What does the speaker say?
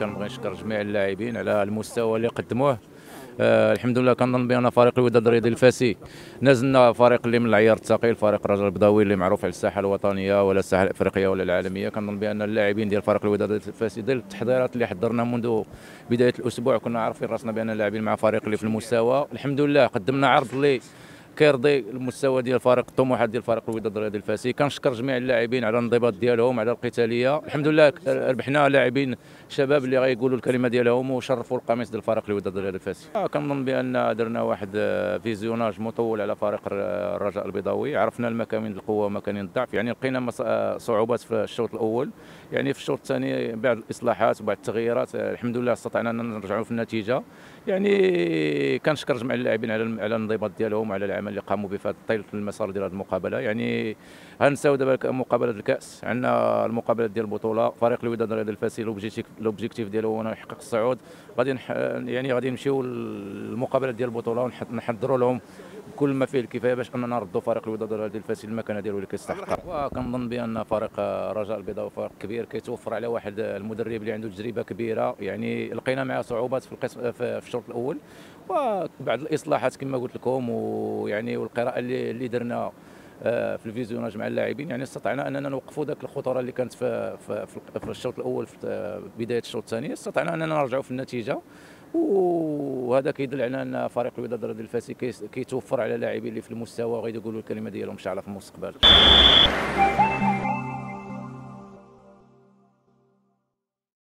كنبغي نشكر جميع اللاعبين على المستوى اللي قدموه. آه الحمد لله كنظن بان فريق الوداد الرياضي الفاسي نزلنا فريق اللي من العيار الثقيل فريق الرجاء البيضاوي اللي معروف على الساحه الوطنيه ولا الساحه الافريقيه ولا العالميه. كنظن بان اللاعبين ديال فريق الوداد الفاسي ديال التحضيرات اللي حضرنا منذ بدايه الأسبوع كنا عارفين راسنا بان اللاعبين مع فريق اللي في المستوى. الحمد لله قدمنا عرض اللي كيرضي المستوى ديال الفريق الطموحات ديال فريق الوداد الرياضي الفاسي. كنشكر جميع اللاعبين على الانضباط ديالهم على القتالية. الحمد لله ربحنا لاعبين شباب اللي غيقولوا الكلمة ديالهم وشرفوا القميص ديال فريق الوداد الرياضي الفاسي. كنظن بأن درنا واحد visionnage مطول على فريق الرجاء البيضاوي. عرفنا المكامن القوة ومكامن الضعف. يعني لقينا صعوبات في الشوط الأول. يعني في الشوط الثاني بعد الإصلاحات وبعد التغييرات الحمد لله استطعنا أن نرجعوا في النتيجة. يعني كنشكر جميع اللاعبين على على الانضباط ديالهم وعلى العمل اللي قاموا به طيله المسار ديال المقابلة. يعني غنساو دابا مقابلة الكأس؟ عندنا المقابلات ديال البطولة فريق الوداد الرياضي الفاسي l'objectif ديالو هو يحقق الصعود. غادي يعني غادي نمشيو للمقابلات ديال البطولة ونحضروا لهم كل ما فيه الكفاية باش أننا نردوا فريق الوداد الرياضي الفاسي المكانه ديالو اللي كيستحق وكنظن بأن فريق رجاء البيضاء فريق كبير كيتوفر على واحد المدرب اللي عنده تجربة كبيرة. يعني لقينا معاه صعوبات في القسم في الشوط الأول وبعد الإصلاحات كما قلت لكم ويعني والقراءة اللي اللي درنا آه، في ال visionnage مع اللاعبين يعني استطعنا أننا نوقفوا ذاك الخطورة اللي كانت في في, في الشوط الأول في بداية الشوط الثاني. استطعنا أننا نرجعوا في النتيجة. وهذا كيدل على أن فريق الوداد الرياضي الفاسي كيتوفر على لاعبين اللي في المستوى وغادي يقولوا الكلمة ديالهم إن شاء الله في المستقبل.